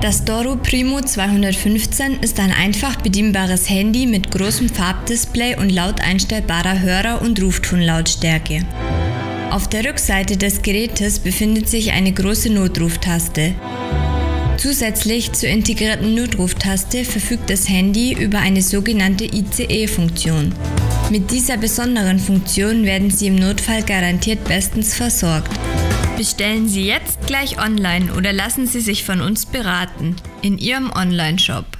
Das Doro Primo 215 ist ein einfach bedienbares Handy mit großem Farbdisplay und laut einstellbarer Hörer- und Ruftonlautstärke. Auf der Rückseite des Gerätes befindet sich eine große Notruftaste. Zusätzlich zur integrierten Notruftaste verfügt das Handy über eine sogenannte ICE-Funktion. Mit dieser besonderen Funktion werden Sie im Notfall garantiert bestens versorgt. Bestellen Sie jetzt gleich online oder lassen Sie sich von uns beraten in Ihrem Online-Shop.